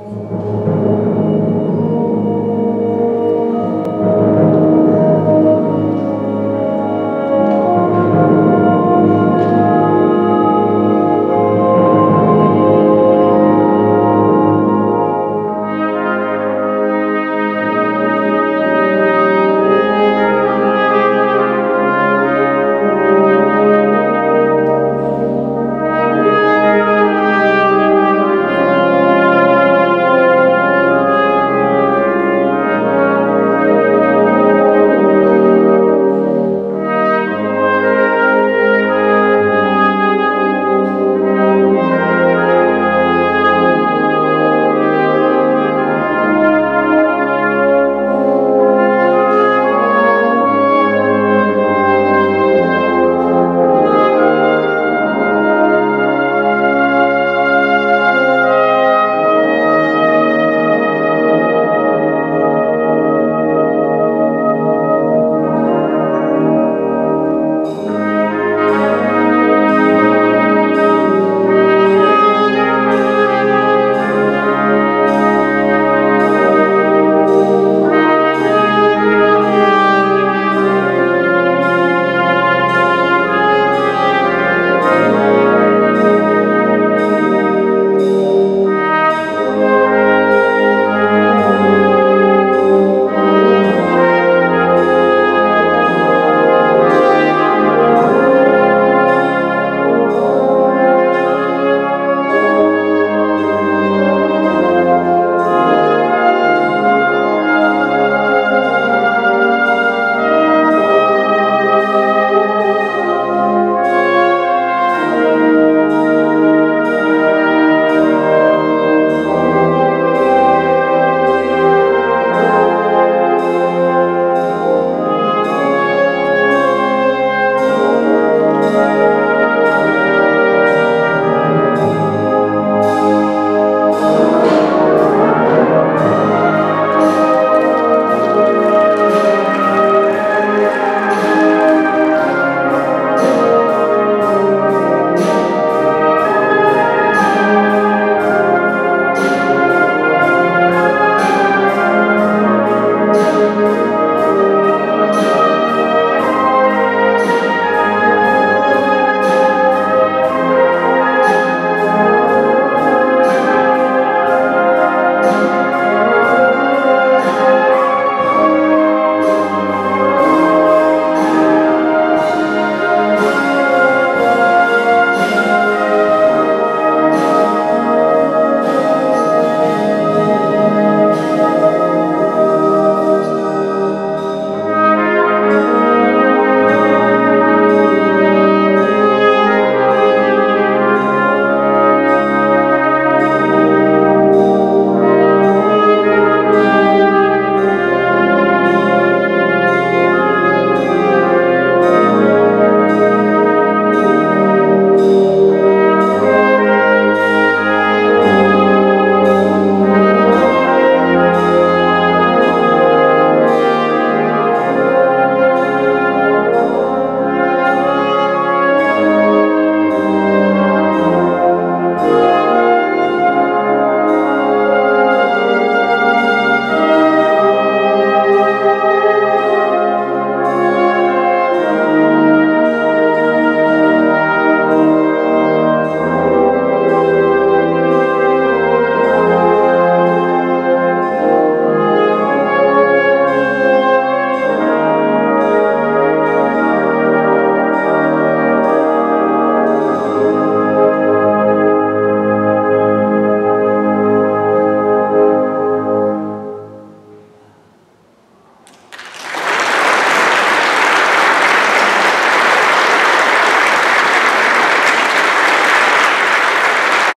Amen.